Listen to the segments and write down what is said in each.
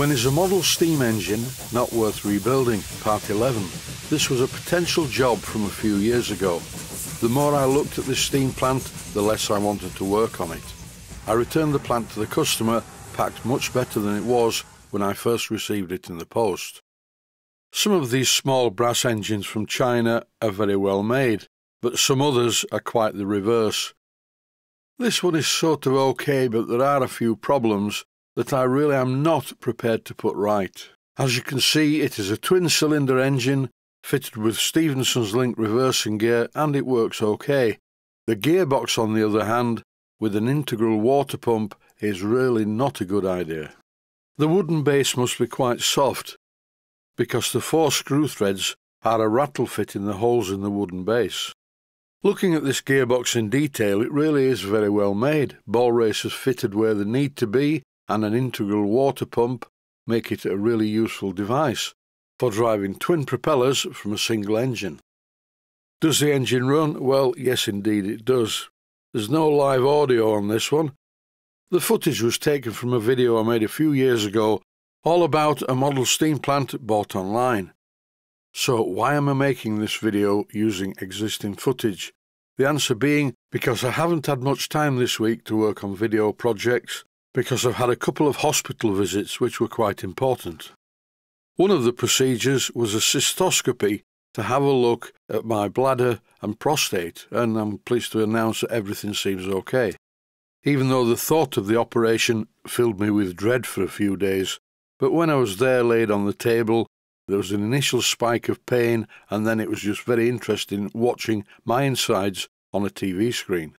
When is a model steam engine not worth rebuilding? Part 11. This was a potential job from a few years ago. The more I looked at this steam plant, the less I wanted to work on it. I returned the plant to the customer, packed much better than it was when I first received it in the post. Some of these small brass engines from China are very well made, but some others are quite the reverse. This one is sort of okay, but there are a few problems that I really am not prepared to put right. As you can see, it is a twin-cylinder engine fitted with Stephenson's link reversing gear and it works okay. The gearbox, on the other hand, with an integral water pump is really not a good idea. The wooden base must be quite soft because the four screw threads are a rattle fit in the holes in the wooden base. Looking at this gearbox in detail, it really is very well made. Ball racers fitted where they need to be and an integral water pump make it a really useful device for driving twin propellers from a single engine. Does the engine run? Well, yes indeed it does. There's no live audio on this one. The footage was taken from a video I made a few years ago all about a model steam plant bought online. So why am I making this video using existing footage? The answer being because I haven't had much time this week to work on video projects because I've had a couple of hospital visits which were quite important. One of the procedures was a cystoscopy to have a look at my bladder and prostate, and I'm pleased to announce that everything seems okay. Even though the thought of the operation filled me with dread for a few days, but when I was there laid on the table, there was an initial spike of pain, and then it was just very interesting watching my insides on a TV screen.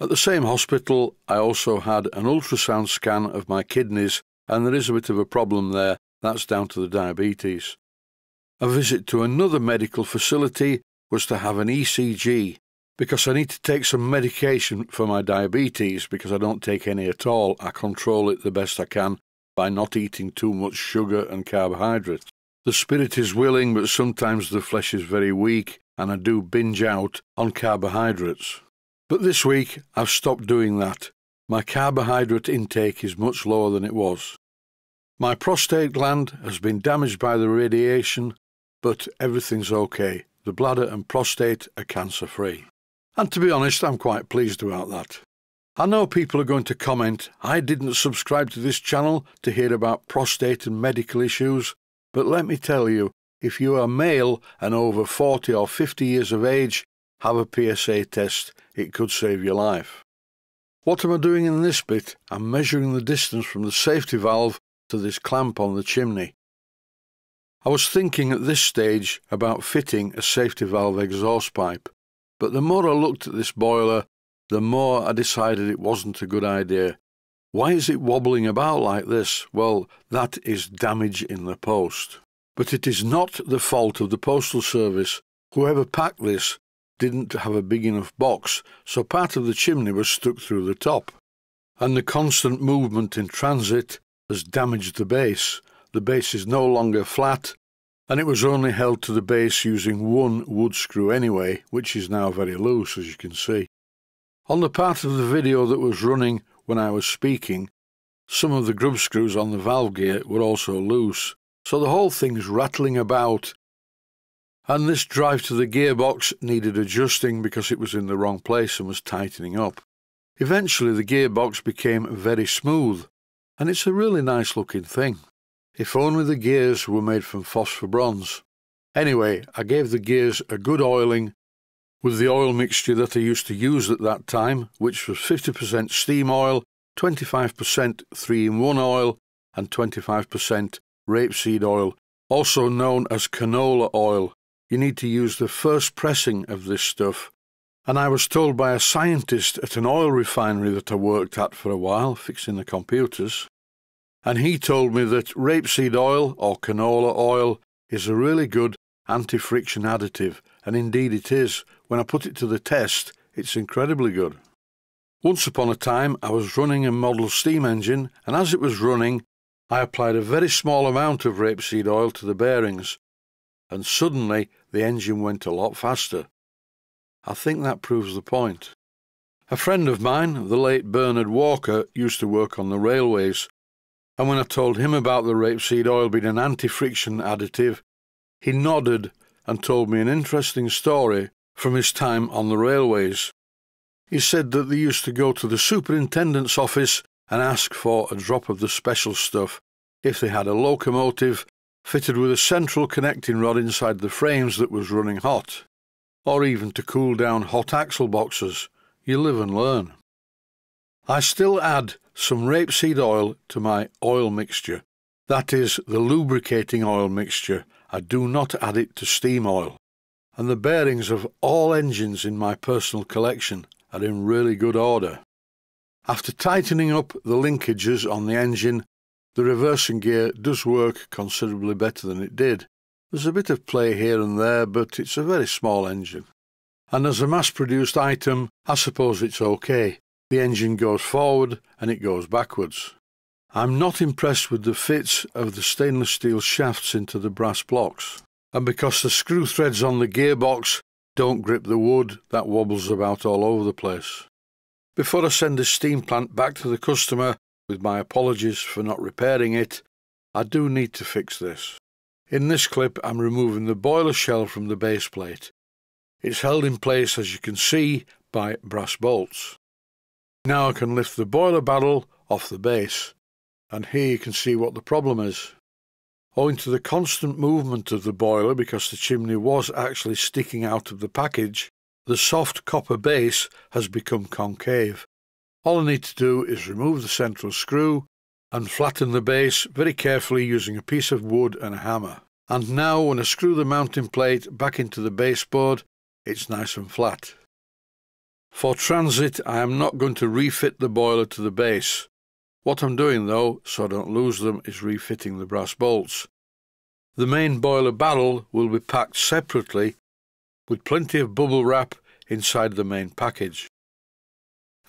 At the same hospital, I also had an ultrasound scan of my kidneys, and there is a bit of a problem there. That's down to the diabetes. A visit to another medical facility was to have an ECG because I need to take some medication for my diabetes because I don't take any at all. I control it the best I can by not eating too much sugar and carbohydrates. The spirit is willing, but sometimes the flesh is very weak, and I do binge out on carbohydrates. But this week I've stopped doing that. My carbohydrate intake is much lower than it was. My prostate gland has been damaged by the radiation, but everything's okay. The bladder and prostate are cancer free. And to be honest, I'm quite pleased about that. I know people are going to comment, I didn't subscribe to this channel to hear about prostate and medical issues, but let me tell you, if you are male and over 40 or 50 years of age, have a PSA test. It could save your life. What am I doing in this bit? I'm measuring the distance from the safety valve to this clamp on the chimney. I was thinking at this stage about fitting a safety valve exhaust pipe, but the more I looked at this boiler, the more I decided it wasn't a good idea. Why is it wobbling about like this? Well, that is damage in the post. But it is not the fault of the Postal Service. Whoever packed this didn't have a big enough box, so part of the chimney was stuck through the top. And the constant movement in transit has damaged the base. The base is no longer flat, and it was only held to the base using one wood screw anyway, which is now very loose, as you can see. On the part of the video that was running when I was speaking, some of the grub screws on the valve gear were also loose, so the whole thing's rattling about and this drive to the gearbox needed adjusting because it was in the wrong place and was tightening up. Eventually the gearbox became very smooth, and it's a really nice looking thing. If only the gears were made from phosphor bronze. Anyway, I gave the gears a good oiling with the oil mixture that I used to use at that time, which was 50% steam oil, 25% 3 in 1 oil, and 25% rapeseed oil, also known as canola oil, you need to use the first pressing of this stuff. And I was told by a scientist at an oil refinery that I worked at for a while, fixing the computers, and he told me that rapeseed oil or canola oil is a really good anti friction additive, and indeed it is. When I put it to the test, it's incredibly good. Once upon a time, I was running a model steam engine, and as it was running, I applied a very small amount of rapeseed oil to the bearings, and suddenly the engine went a lot faster. I think that proves the point. A friend of mine, the late Bernard Walker, used to work on the railways, and when I told him about the rapeseed oil being an anti-friction additive, he nodded and told me an interesting story from his time on the railways. He said that they used to go to the superintendent's office and ask for a drop of the special stuff if they had a locomotive fitted with a central connecting rod inside the frames that was running hot, or even to cool down hot axle boxes. You live and learn. I still add some rapeseed oil to my oil mixture. That is the lubricating oil mixture. I do not add it to steam oil. And the bearings of all engines in my personal collection are in really good order. After tightening up the linkages on the engine, the reversing gear does work considerably better than it did. There's a bit of play here and there, but it's a very small engine. And as a mass-produced item, I suppose it's okay. The engine goes forward and it goes backwards. I'm not impressed with the fits of the stainless steel shafts into the brass blocks. And because the screw threads on the gearbox don't grip the wood, that wobbles about all over the place. Before I send the steam plant back to the customer, with my apologies for not repairing it, I do need to fix this. In this clip I'm removing the boiler shell from the base plate. It's held in place as you can see by brass bolts. Now I can lift the boiler barrel off the base, and here you can see what the problem is. Owing to the constant movement of the boiler because the chimney was actually sticking out of the package, the soft copper base has become concave. All I need to do is remove the central screw and flatten the base very carefully using a piece of wood and a hammer. And now when I screw the mounting plate back into the baseboard, it's nice and flat. For transit, I am not going to refit the boiler to the base. What I'm doing though, so I don't lose them, is refitting the brass bolts. The main boiler barrel will be packed separately with plenty of bubble wrap inside the main package.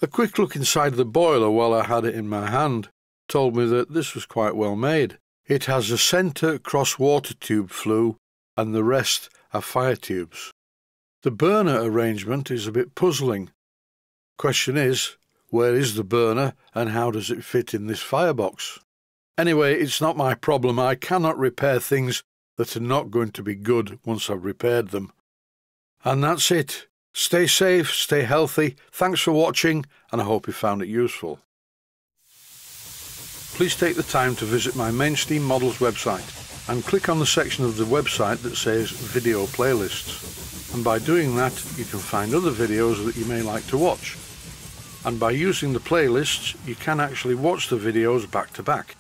A quick look inside the boiler while I had it in my hand told me that this was quite well made. It has a centre cross water tube flue and the rest are fire tubes. The burner arrangement is a bit puzzling Question is, where is the burner and how does it fit in this firebox? Anyway, it's not my problem. I cannot repair things that are not going to be good once I've repaired them. And that's it. Stay safe, stay healthy. Thanks for watching, and I hope you found it useful. Please take the time to visit my Mainsteam Models website and click on the section of the website that says Video Playlists. And by doing that, you can find other videos that you may like to watch and by using the playlists you can actually watch the videos back to back.